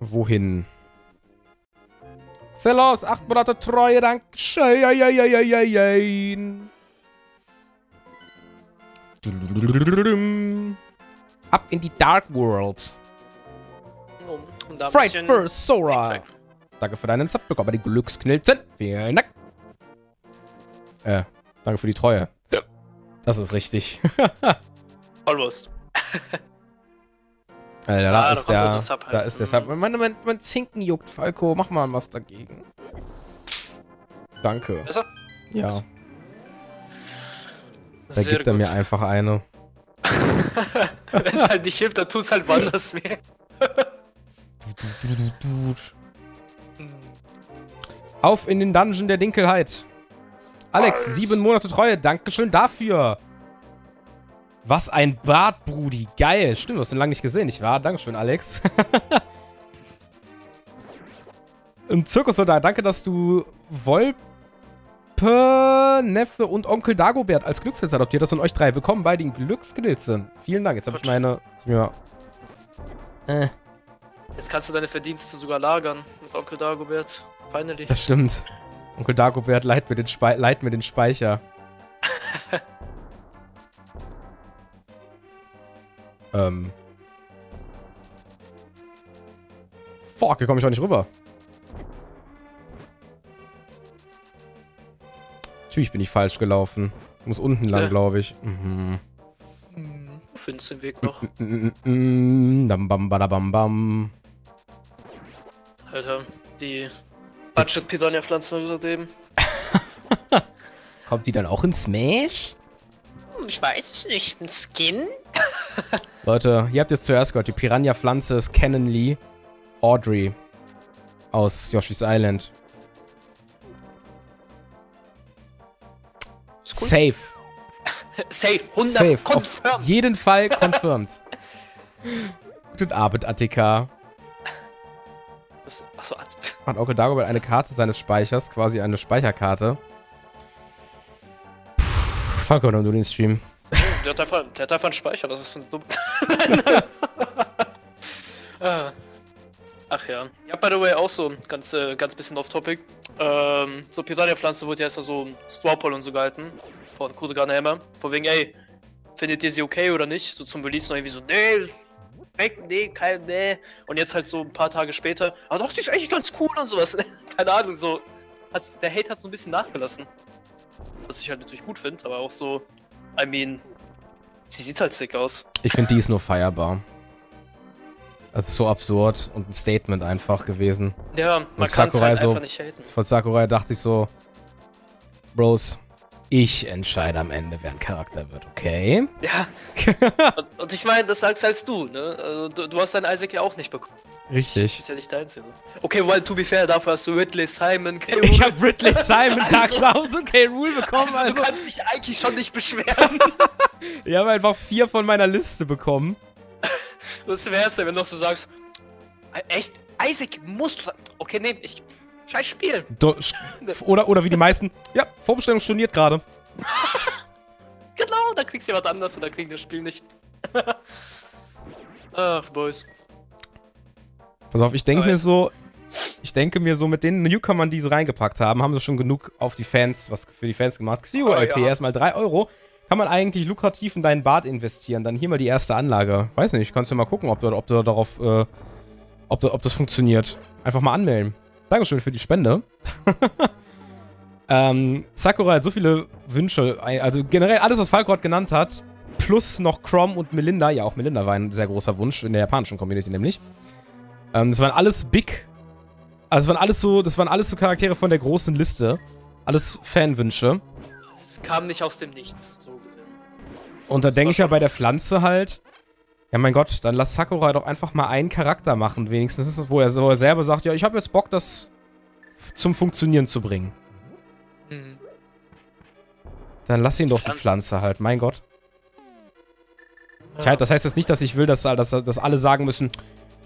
Wohin? Celos, acht Monate Treue, Dankeschön. Ab in die Dark World. Um, Fright First Sora. Danke für deinen Zap bekommen, die Glücksknilzen. Vielen Dank. Äh, danke für die Treue. Ja. Das ist richtig. Almost. Alter, da Ah, ist der, das Sub halt. da ist der Sub. Mein, mein, mein Zinken juckt, Falco. Mach mal was dagegen. Danke. Besser? Ja, da Sehr gibt er gut. mir einfach eine. Wenn es halt nicht hilft, dann tu es halt woanders weh. Auf in den Dungeon der Dinkelheit. Alex, Was? sieben Monate Treue. Dankeschön dafür. Was ein Bart, Brudi. Geil. Stimmt, du hast ihn lange nicht gesehen, nicht wahr? Dankeschön, Alex. Und Zirkus da, danke, dass du Wolpe, Neffe und Onkel Dagobert als Glückskills adoptiert hast und euch drei willkommen bei den Glückskilzen. Vielen Dank. Jetzt habe ich meine. Äh, Jetzt kannst du deine Verdienste sogar lagern mit Onkel Dagobert. Finally. das stimmt. Onkel Dagobert leiht mir den, Spei leiht mir den Speicher. ähm. Fuck, hier komme ich auch nicht rüber. Natürlich bin ich falsch gelaufen. Ich muss unten lang, Ja. glaube ich. Mhm. Du findest den Weg noch. Mm, mm, mm, Dam bam badabam bam. Alter, die Budget Piranha Pflanzen seitdem. Kommt die dann auch in Smash? Hm, Ich weiß es nicht. Ein Skin? Leute, ihr habt es zuerst gehört. Die Piranha-Pflanze ist Canon Lee Audrey aus Yoshi's Island. Cool. Safe. Safe. 100 Safe. Auf confirmed. jeden Fall confirmed. Guten Abend, Attika. Achso, At- Hat Onkel Dagobert eine Karte seines Speichers, quasi eine Speicherkarte. Falco, du den Stream. Der hat einfach, der hat einfach einen Speicher, das ist so dumm. Ah. Ach ja. Ja, by the way, auch so ganz, äh, ganz bisschen off-topic. Ähm, so Piranha-Pflanze wurde ja erst so Strawpoll und so gehalten. Von Kudegan Hammer. Von wegen, ey, findet ihr sie okay oder nicht? So zum Release noch irgendwie so, nee, weg, nee, kein, nee. Und jetzt halt so ein paar Tage später, ah doch, die ist eigentlich ganz cool und sowas. Keine Ahnung, so. Hat's, der Hate hat so ein bisschen nachgelassen. Was ich halt natürlich gut finde, aber auch so, I mean, sie sieht halt sick aus. Ich finde, die ist nur feierbar. Das ist so absurd und ein Statement einfach gewesen. Ja, man Und kann es Sakurai halt so- einfach nicht haten. Von Sakurai dachte ich so, Bros, ich entscheide am Ende, wer ein Charakter wird, okay? Ja. und, und ich meine, das sagst halt du, ne? Also, du, du hast deinen Isaac ja auch nicht bekommen. Richtig. Ist ja nicht deins. Ja. Okay, weil to be fair, dafür hast du Ridley Simon, K. Ich Rool. habe Ridley Simon Also- Dark Souls und K. Rule bekommen, also, also. du kannst dich eigentlich schon nicht beschweren. Ich habe einfach vier von meiner Liste bekommen. Was wär's denn, wenn du noch so sagst, "Äh, echt, Isaac musst du. Okay, nee, ich. Scheiß Spiel. Do oder, oder wie die meisten. Ja, Vorbestellung storniert gerade. Genau, dann kriegst du jemand anders und dann kriegen das Spiel nicht. Ach, Boys. Pass auf, ich denke mir so. Ich denke mir so, mit den Newcomern, die sie reingepackt haben, haben sie schon genug auf die Fans, was für die Fans gemacht. Xio Ah, LP, ja. erstmal 3 Euro. Kann man eigentlich lukrativ in deinen Bart investieren. Dann hier mal die erste Anlage. Weiß nicht, kannst du mal gucken, ob du, ob du darauf, äh, ob, du, ob das funktioniert. Einfach mal anmelden. Dankeschön für die Spende. ähm, Sakura hat so viele Wünsche, also generell alles, was Falco genannt hat, plus noch Crom und Melinda. Ja, auch Melinda war ein sehr großer Wunsch in der japanischen Community nämlich. Ähm, das waren alles Big. Also das waren alles so, das waren alles so Charaktere von der großen Liste. Alles Fanwünsche. Es kam nicht aus dem Nichts, so gesehen. Und da denke ich ja bei der. Pflanze halt, ja mein Gott, dann lass Sakurai doch einfach mal einen Charakter machen. Wenigstens ist es, wo er, wo er selber sagt, ja, ich habe jetzt Bock, das zum Funktionieren zu bringen. Mhm. Dann lass ihn doch die Pflanze. Halt, mein Gott. Ich Ja. halt, das heißt jetzt nicht, dass ich will, dass, dass, dass alle sagen müssen,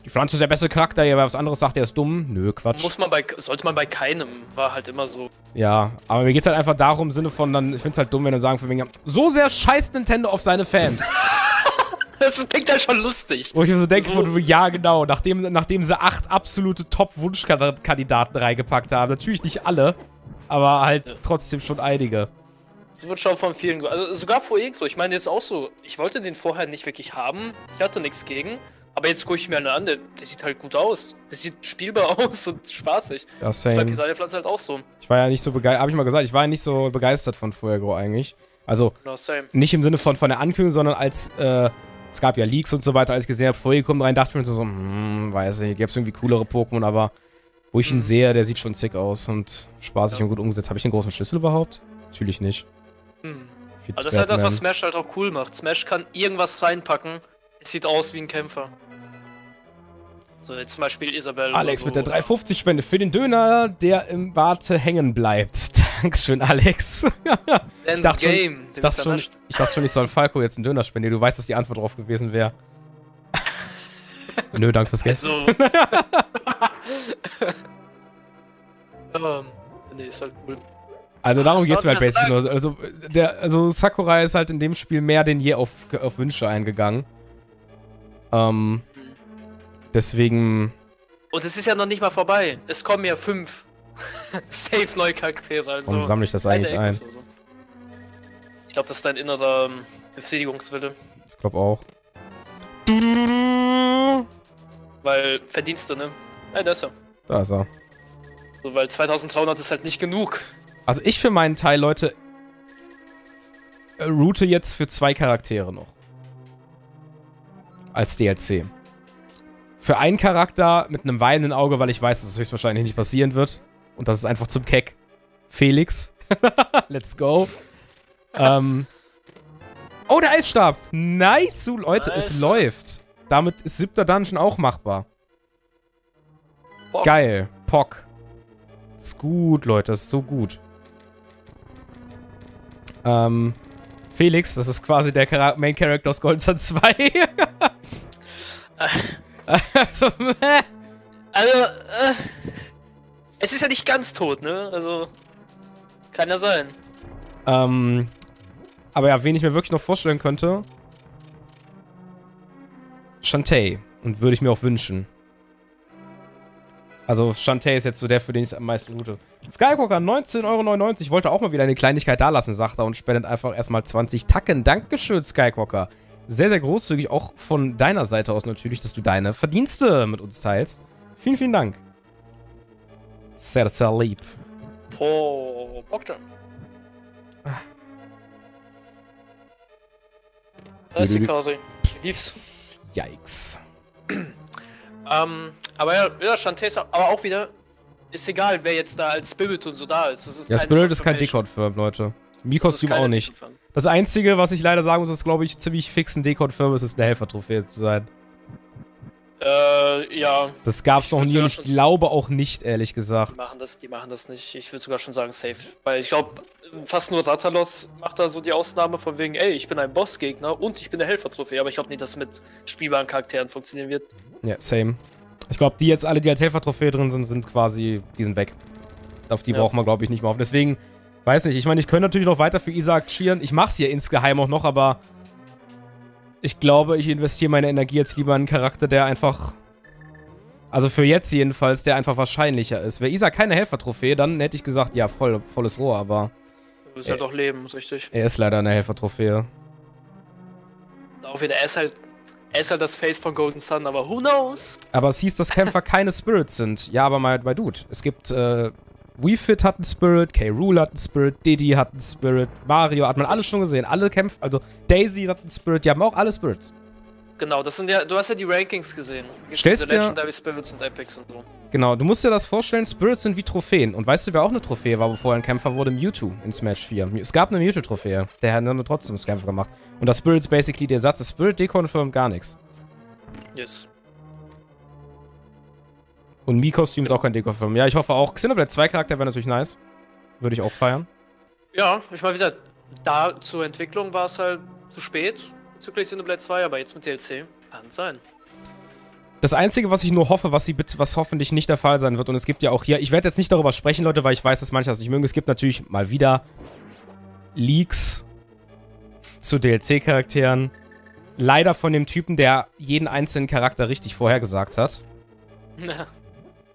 die Pflanze ist der beste Charakter, wer was anderes sagt, der ist dumm. Nö, Quatsch. Muss man bei, sollte man bei keinem, war halt immer so. Ja, aber mir geht's halt einfach darum, im Sinne von dann, ich find's halt dumm, wenn er sagen von wegen, so sehr scheißt Nintendo auf seine Fans. Das klingt halt schon lustig. Wo ich mir so denke, So. wo ja genau, nachdem, nachdem sie acht absolute Top-Wunschkandidaten reingepackt haben. Natürlich nicht alle, aber halt Ja. trotzdem schon einige. Es wird schon von vielen. Also sogar Fuego. Ich meine jetzt auch so. Ich wollte den vorher nicht wirklich haben. Ich hatte nichts gegen. Aber jetzt gucke ich mir einen an. Der, der sieht halt gut aus. Der sieht spielbar aus und spaßig. Ja, Das bei same. Piranha-Pflanze halt auch so. Ich war ja nicht so begeistert, habe ich mal gesagt, ich war ja nicht so begeistert von Fuego eigentlich. Also Genau, same. nicht im Sinne von, von der Ankündigung, sondern als, äh, es gab ja Leaks und so weiter, als ich gesehen habe, Fuego kommt rein, dachte ich mir so, hm, weiß nicht, gäbe es irgendwie coolere Pokémon, aber wo ich ihn Mhm. sehe, der sieht schon sick aus und spaßig Ja. und gut umgesetzt. Habe ich einen großen Schlüssel überhaupt? Natürlich nicht. Hm. Viel Aber zu das ist halt das, was Smash halt auch cool macht. Smash kann irgendwas reinpacken. Es sieht aus wie ein Kämpfer. So, jetzt zum Beispiel Isabel. Alex oder mit so. der 350-Spende für den Döner, der im Warte hängen bleibt. Dankeschön, Alex. Dance dachte schon- Game. Ich dachte, schon, ich dachte schon, ich soll Falco jetzt einen Döner spendieren. Du weißt, dass die Antwort drauf gewesen wäre. Nö, danke fürs Geld. Also. ähm, nee, ist halt cool. Also darum geht's mir halt ich basically nur. Also, der, also Sakurai ist halt in dem Spiel mehr denn je auf, auf Wünsche eingegangen. Ähm, Hm. Deswegen, Und es ist ja noch nicht mal vorbei. Es kommen ja fünf safe neue Charaktere. Also warum sammle ich das eigentlich ein? so. Ich glaube, das ist dein innerer ähm, Befriedigungswille. Ich glaube auch. Weil Verdienste, ne? Ja, das ist er. Da ist er. So, weil 2300 ist halt nicht genug. Also ich für meinen Teil, Leute, äh, route jetzt für zwei Charaktere noch. Als DLC. Für einen Charakter mit einem weinenden Auge, weil ich weiß, dass es höchstwahrscheinlich nicht passieren wird. Und das ist einfach zum Keck. Felix. Let's go. ähm. Oh, der Eisstab. Nice, so, Leute, es Nice. läuft. Damit ist siebter Dungeon auch machbar. Boah, Geil. Pock. Das ist gut, Leute. Das ist so gut. Ähm, Felix, das ist quasi der Main Character aus Golden Sun 2. also, meh. Also, äh, es ist ja nicht ganz tot, ne? Also, kann ja sein. ähm, aber ja, wen ich mir wirklich noch vorstellen könnte. Shantae. Und würde ich mir auch wünschen. Also, Shantae ist jetzt so der, für den ich es am meisten route. Skycocker, 19,99 Euro. Ich wollte auch mal wieder eine Kleinigkeit dalassen, sagt er, und spendet einfach erstmal 20 Tacken. Dankeschön, Skycocker. Sehr, sehr großzügig, auch von deiner Seite aus natürlich, dass du deine Verdienste mit uns teilst. Vielen, vielen Dank. Sehr, sehr lieb. Vor Bockjam. Da ist die Karte. Lief's. Yikes. Ähm, aber ja, ja Shantae ist aber auch wieder. Ist egal, wer jetzt da als Spirit und so da ist. Das ist Ja, Spirit ist kein. Decode-Firm, Leute. Keine auch nicht. Das Einzige, was ich leider sagen muss, ist, glaube ich, ziemlich fix ein Decode-Firm ist, ist eine Helfer-Trophäe zu sein. Äh, ja, Das gab's Ich noch nie und ich glaube auch nicht, ehrlich die gesagt. machen das, die machen das nicht. Ich würde sogar schon sagen safe. Weil ich glaube, fast nur Ratalos macht da so die Ausnahme von wegen, ey, ich bin ein Bossgegner und ich bin der Helfer-Trophäe. Aber ich glaube nicht, dass mit spielbaren Charakteren funktionieren wird. Ja, same. Ich glaube, die jetzt alle, die als Helfer-Trophäe drin sind, sind quasi, die sind weg. Auf die Ja. brauchen wir, glaube ich, nicht mehr auf. Deswegen, weiß nicht, ich meine, ich könnte natürlich noch weiter für Isaac cheeren. Ich mache es hier insgeheim auch noch, aber ich glaube, ich investiere meine Energie jetzt lieber in einen Charakter, der einfach, also für jetzt jedenfalls, der einfach wahrscheinlicher ist. Wäre Isaac keine Helfer-Trophäe, dann hätte ich gesagt, ja, voll, volles Rohr, aber Du wirst halt auch leben, richtig. er ist leider eine Helfer-Trophäe. Auch wieder, er ist halt, er ist halt das Face von Golden Sun, aber who knows? Aber es hieß, dass Kämpfer keine Spirits sind. Ja, aber mal bei Dude. Es gibt, äh, WeFit hat einen Spirit, K-Rule hat einen Spirit, Diddy hat einen Spirit, Mario hat man alles schon gesehen. Alle Kämpfer, also Daisy hat einen Spirit, die haben auch alle Spirits. Genau, das sind ja, du hast ja die Rankings gesehen. Gibt Stellst diese dir- Legendary Spirits und Epics und so. Genau, du musst dir das vorstellen, Spirits sind wie Trophäen. Und weißt du, wer auch eine Trophäe war, bevor er ein Kämpfer wurde? Mewtwo in Smash 4. Es gab eine Mewtwo-Trophäe. Der hat dann trotzdem das Kämpfer gemacht. Und das Spirit ist basically der Satz, das Spirit deconfirmed gar nichts. Yes. Und Mi-Kostüm ist auch kein Deconfirm. Ja, ich hoffe auch. Xenoblade 2 Charakter wäre natürlich nice. Würde ich auch feiern. Ja, ich meine, wie gesagt, da zur Entwicklung war es halt zu spät bezüglich Xenoblade 2, aber jetzt mit DLC kann es sein. Das Einzige, was ich nur hoffe, was, sie bitte, was hoffentlich nicht der Fall sein wird, und es gibt ja auch hier, ich werde jetzt nicht darüber sprechen, Leute, weil ich weiß, dass manche das nicht mögen. Es gibt natürlich mal wieder Leaks zu DLC-Charakteren. Leider von dem Typen, der jeden einzelnen Charakter richtig vorhergesagt hat.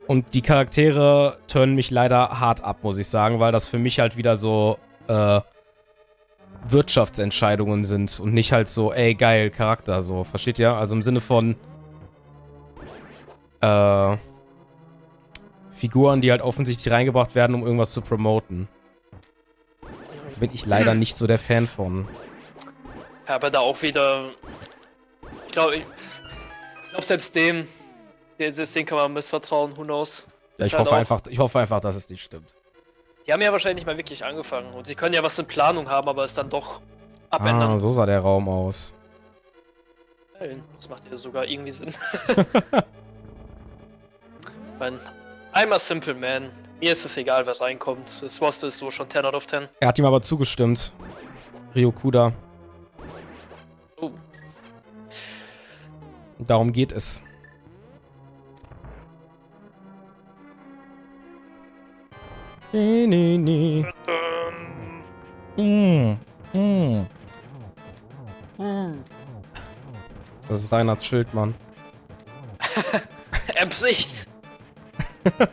Und die Charaktere turnen mich leider hart ab, muss ich sagen, weil das für mich halt wieder so äh, Wirtschaftsentscheidungen sind und nicht halt so, ey, geil, Charakter, so. Versteht ihr? Also im Sinne von äh, Figuren, die halt offensichtlich reingebracht werden, um irgendwas zu promoten. Bin ich leider nicht so der Fan von. Ja, aber da auch wieder. Ich glaube, ich, glaub, selbst dem, selbst den kann man missvertrauen, who knows. Ja, ich, halt hoffe einfach, ich hoffe einfach, dass es nicht stimmt. Die haben ja wahrscheinlich nicht mal wirklich angefangen. Und sie können ja was in Planung haben, aber es dann doch Ah, abändern. so sah der Raum aus. Hey, Das macht ja sogar irgendwie Sinn. mein, I'm a simple man. Mir ist es egal, wer reinkommt. Das Roster ist so schon 10 out of 10. Er hat ihm aber zugestimmt. Ryokuda. Oh, Darum geht es. Nee, nee, nee. Mm, mm. Das ist Reinhard Schildmann. er bricht.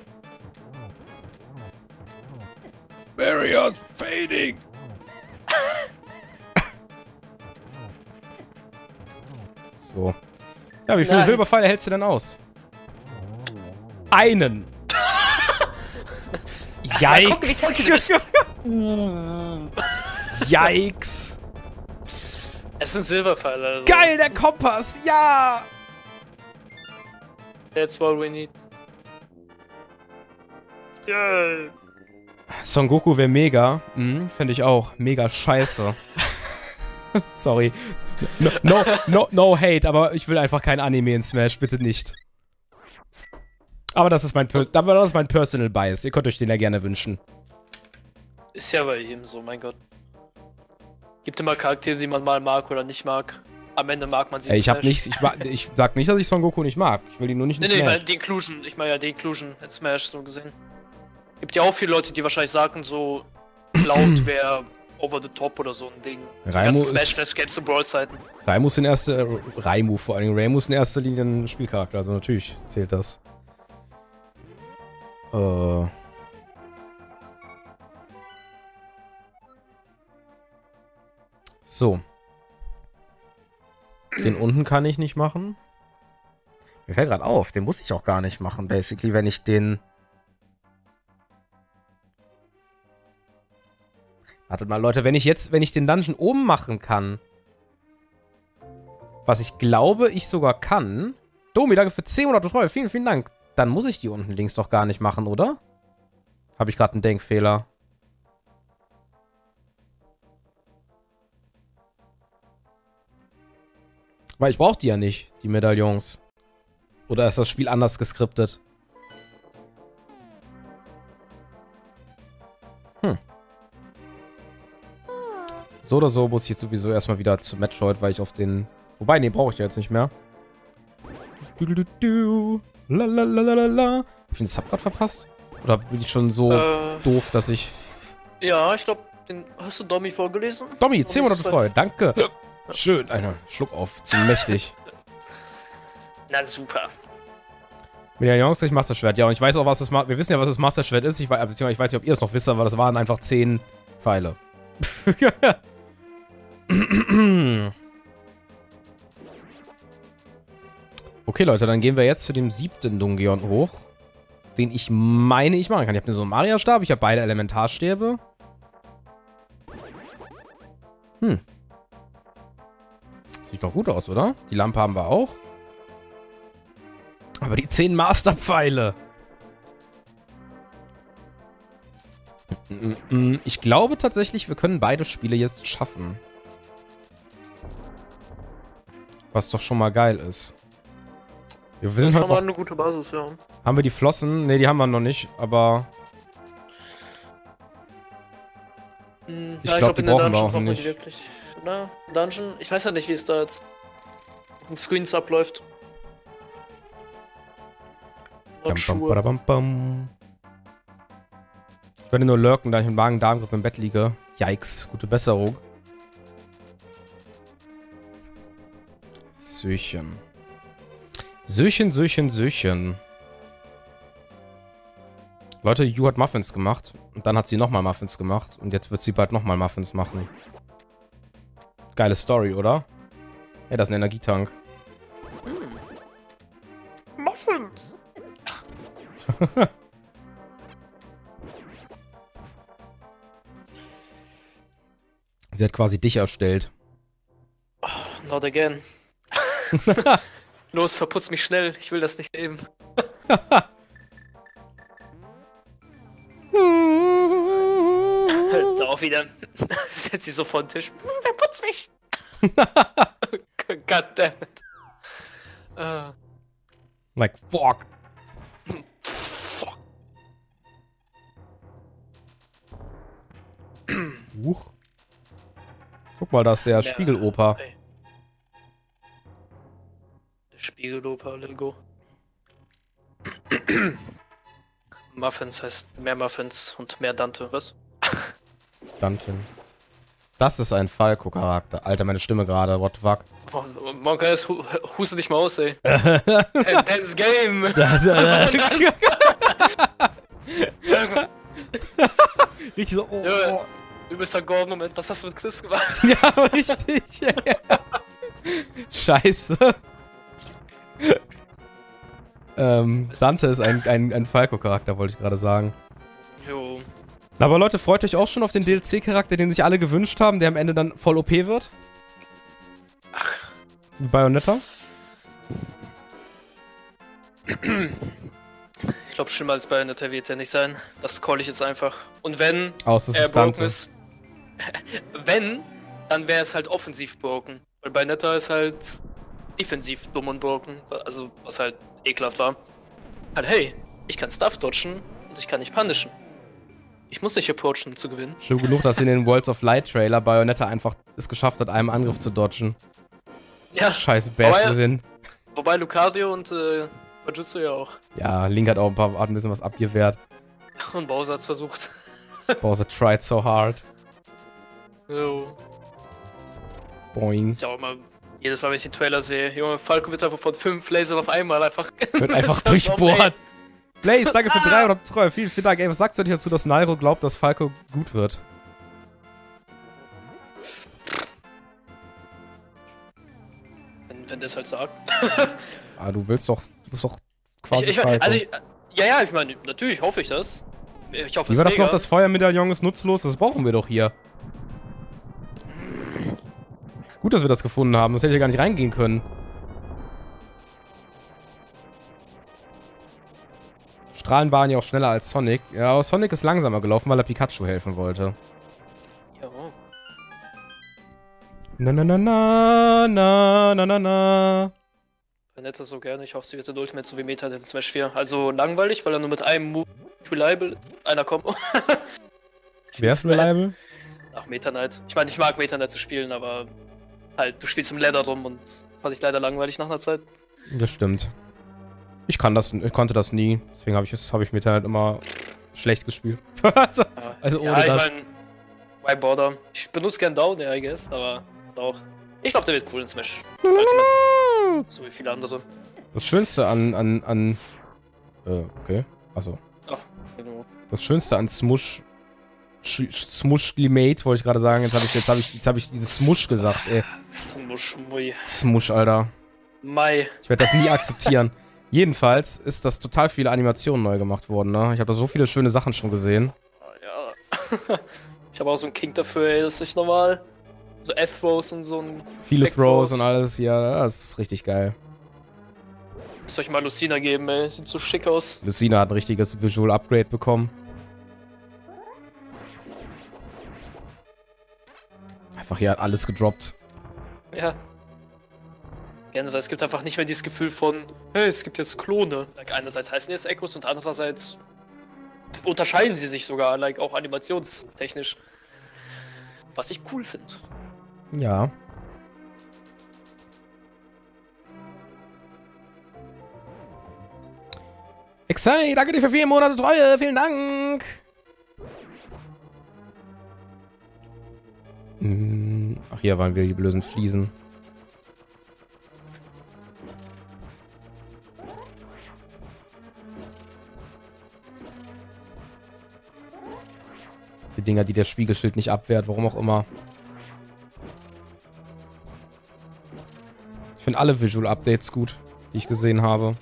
Barriers fading. so. Ja, wie viele. Silberpfeile hältst du denn aus? Einen. Yikes. bist. Yikes. Es sind Silberpfeile. Also. Geil, der Kompass. Ja. That's what we need. Yay. Son Goku wäre mega. Mhm, Fände ich auch. Mega scheiße. Sorry. No, no, no, no hate, aber ich will einfach kein Anime in Smash. Bitte nicht. Aber das ist mein, per das ist mein Personal Bias. Ihr könnt euch den ja gerne wünschen. Ist ja bei ihm so, mein Gott. Gibt immer Charaktere, die man mal mag oder nicht mag. Am Ende mag man sie Ey, ich hab Smash. nichts, ich, ich sag nicht, dass ich Son Goku nicht mag. Ich will ihn nur nicht Nee, nee, ich meine die Inclusion. Ich meine ja die Inclusion in Smash so gesehen. Gibt ja auch viele Leute, die wahrscheinlich sagen, so Cloud wäre over the top oder so ein Ding. Raimu Smash ist- Games zu Brawl-Zeiten. Raimus in erster, äh, Raimu vor allen Dingen. Raimus in erster Linie ein Spielcharakter, also natürlich zählt das. Äh. So. Den unten kann ich nicht machen. Mir fällt gerade auf, den muss ich auch gar nicht machen, basically, wenn ich den. Wartet mal, Leute, wenn ich jetzt, wenn ich den Dungeon oben machen kann, was ich glaube, ich sogar kann. Domi, danke für 10 Monate Treue. Vielen, vielen Dank. Dann muss ich die unten links doch gar nicht machen, oder? Habe ich gerade einen Denkfehler. Weil ich brauche die ja nicht, die Medaillons. Oder ist das Spiel anders geskriptet? Hm. So oder so muss ich jetzt sowieso erstmal wieder zu Metroid, weil ich auf den... Wobei, nee, brauche ich ja jetzt nicht mehr. Du, du, du, du. La, la, la, la, la, la. Hab ich den Sub gerade verpasst? Oder bin ich schon so Äh, doof, dass ich... ja, ich glaube, den hast du Domi vorgelesen? Domi, 10 Monate Freude, danke. Schön, einer Schluck auf, zu mächtig. Na super. Medaillons gleich Masterschwert, ja, und ich weiß auch, was das Ma Wir wissen ja, was das Masterschwert ist. Ich weiß, beziehungsweise ich weiß nicht, ob ihr es noch wisst, aber das waren einfach 10 Pfeile. okay, Leute, dann gehen wir jetzt zu dem siebten Dungeon hoch. Den ich meine, ich machen kann. Ich habe so einen Maria-Stab, ich habe beide Elementarstäbe. Hm. Sieht doch gut aus, oder? Die Lampe haben wir auch. Aber die 10 Masterpfeile. Ich glaube tatsächlich, wir können beide Spiele jetzt schaffen. Was doch schon mal geil ist. Wir Das sind ist halt schon mal eine gute Basis, ja. haben wir die Flossen? Ne, die haben wir noch nicht, aber Hm, Ich ja, glaub, die in der brauchen wir Dungeon auch nicht. Wirklich, oder? Dungeon? Ich weiß ja nicht, wie es da jetzt in Screens abläuft. Bam, bam, badabam, bam. Ich werde nur lurken, da ich mit Magen-Darm-Grippe im Bett liege. Yikes, gute Besserung. Söchen. Söchen, Söchen, Söchen. Leute, Yu hat Muffins gemacht. Und dann hat sie nochmal Muffins gemacht. Und jetzt wird sie bald nochmal Muffins machen. Geile Story, oder? Hey, das ist ein Energietank. Muffins! Sie hat quasi dich erstellt. Not again. Los, verputz mich schnell. Ich will das nicht nehmen. da auch wieder. Setzt sie so vor den Tisch. Hm, Verputz mich! God damn it. Äh, Like, fuck. fuck. Huch. Guck mal, da ist der Ja. Spiegeloper. Ey. Spiegeloper, Lego. Muffins heißt mehr Muffins und mehr Dante, was? Dante. Das ist ein Falco-Charakter. Alter, meine Stimme gerade. What the fuck? Oh, Monka, jetzt hu huste dich mal aus, ey. Dance Game! Richtig so. Oh, Ja. oh. Übelster Gore-Moment, was hast du mit Chris gemacht? Ja, richtig. Scheiße. Ähm, Dante ist ein, ein, ein Falco-Charakter, wollte ich gerade sagen. Jo. Aber Leute, freut euch auch schon auf den DLC-Charakter, den sich alle gewünscht haben, der am Ende dann voll OP wird? Wie Bayonetta? Ich glaube, schlimmer als Bayonetta wird er nicht sein. Das call ich jetzt einfach. Und wenn Aus, er ist broken Dante. ist. wenn, dann wäre es halt offensiv broken. Weil Bayonetta ist halt defensiv dumm und broken. Also, was halt ekelhaft war. Halt, hey, ich kann Stuff dodgen und ich kann nicht punishen. Ich muss nicht approachen, um zu gewinnen. Schön genug, dass in den Worlds of Light Trailer Bayonetta einfach es geschafft hat, einem Angriff zu dodgen. Ja, Aber ja- Within. wobei Lucario und äh, Fujitsu ja auch. Ja, Link hat auch ein, paar, hat ein bisschen was abgewehrt. Und Bowser hat's versucht. Bowser tried so hard. Jo. Boing. Ist ja auch immer, jedes Mal, wenn ich den Trailer sehe, Junge, Falco wird einfach von fünf Lasern auf einmal einfach. Wird einfach durchbohrt. Blaze, danke für 300 Treue. Vielen, vielen Dank. Ey, was sagst du denn dazu, dass Nairo glaubt, dass Falco gut wird? Wenn, wenn der es halt sagt. Ah, du willst doch, du bist doch quasi Ich, ich, Falco. also, ich, ja, ja, ich meine, natürlich hoffe ich das. Ich hoffe Wie es war das noch? Das Feuermedaillon ist nutzlos. Das brauchen wir doch hier. Gut, dass wir das gefunden haben. Das hätte ich gar nicht reingehen können. Strahlen waren ja auch schneller als Sonic. Ja, aber Sonic ist langsamer gelaufen, weil er Pikachu helfen wollte. Ja. Na na na na na na na na. Vanetta so gerne. Ich hoffe, sie wird in Ultimate so wie Meta in Smash 4. Also langweilig, weil er nur mit einem Move reliable einer kommt. Wer ist reliable? Ach, Meta Knight. Ich meine, ich mag Meta Knight zu spielen, aber halt, du spielst im Leder rum und das fand ich leider langweilig nach einer Zeit. Das stimmt. Ich kann das, ich konnte das nie. Deswegen habe ich es, habe ich mit halt immer schlecht gespielt. also, Ja, Also ohne ja, ich das. mein, Why bother? Ich benutze gern Down, ja, I guess, aber ist auch. Ich glaube, der wird cool in Smash. Ultimate. So wie viele andere. das Schönste an, an, an, äh, okay. Achso. Ach, genau. Das Schönste an Smush, Sch- Smush Limate, wollte ich gerade sagen. Jetzt habe ich, jetzt habe ich, jetzt habe ich dieses Smush gesagt, ey. Smush, mui. Smush, Alter. Mai. Ich werde das nie akzeptieren. Jedenfalls ist das total viele Animationen neu gemacht worden, ne? Ich habe da so viele schöne Sachen schon gesehen. Ja. ich habe auch so einen King dafür, ey, das ist nicht normal. So F-Throws und so ein. Viele Throws. und alles, ja, das ist richtig geil. Müsst euch mal Lucina geben, ey. Sieht so schick aus. Lucina hat ein richtiges Visual Upgrade bekommen. Einfach hier hat alles gedroppt. Ja. Generell, es gibt einfach nicht mehr dieses Gefühl von, hey, es gibt jetzt Klone. Like, einerseits heißen jetzt Echos und andererseits unterscheiden sie sich sogar, like auch animationstechnisch. Was ich cool finde. Ja. Exai, danke dir für vier Monate Treue. Vielen Dank. Ach, hier waren wieder die blöden Fliesen. Die Dinger, die der Spiegelschild nicht abwehrt, warum auch immer. Ich finde alle Visual Updates gut, die ich gesehen habe.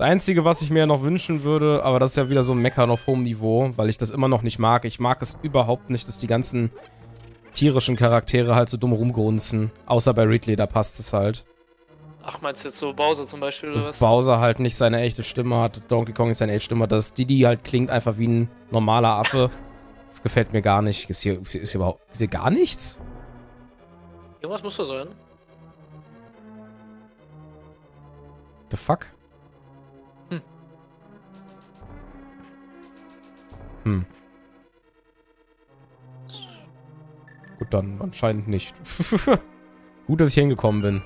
Das Einzige, was ich mir noch wünschen würde, aber das ist ja wieder so ein Meckern auf hohem Niveau, weil ich das immer noch nicht mag. Ich mag es überhaupt nicht, dass die ganzen tierischen Charaktere halt so dumm rumgrunzen. Außer bei Ridley, da passt es halt. Ach, meinst du jetzt so Bowser zum Beispiel, dass oder was? Bowser halt nicht seine echte Stimme hat, Donkey Kong nicht seine echte Stimme hat, dass Didi halt klingt einfach wie ein normaler Affe. Das gefällt mir gar nicht. Gibt's hier, ist hier überhaupt ist hier gar nichts? Irgendwas muss da sein. The fuck? Hm. Gut, dann anscheinend nicht. Gut, dass ich hingekommen bin.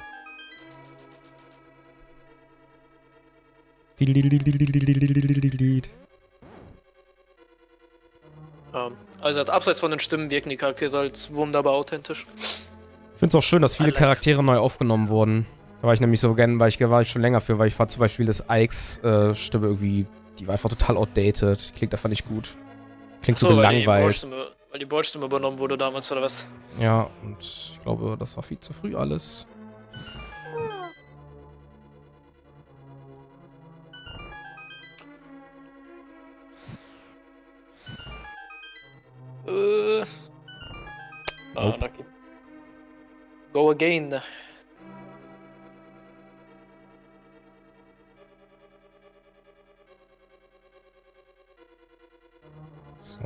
Ja, also abseits von den Stimmen wirken die Charaktere als wunderbar authentisch. Ich finde es auch schön, dass viele like. Charaktere neu aufgenommen wurden. Da war ich nämlich so gern, weil ich war ich schon länger für, weil ich fand zum Beispiel das Ikes äh, Stimme irgendwie, die war einfach total outdated. Klingt einfach nicht gut. Klingt so, so gelangweilt. Weil die Bordstimme übernommen wurde damals, oder was? Ja, und ich glaube, das war viel zu früh alles. Äh. Ah, nope. lucky. Go again. So.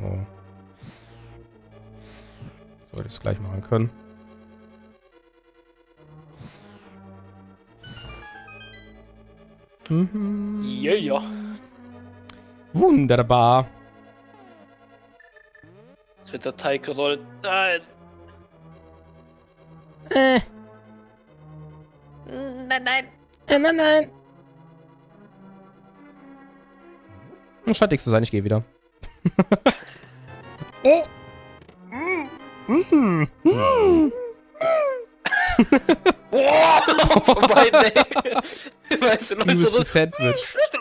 Sollte ich es gleich machen können. Mhm. Ja, ja. Wunderbar. Jetzt wird der Teig gerollt. Nein. Äh. Nein, nein. Äh, nein, nein. Scheint nichts zu sein, ich gehe wieder. Vorbei, ey. Weißt du, Leute, so Sandwich.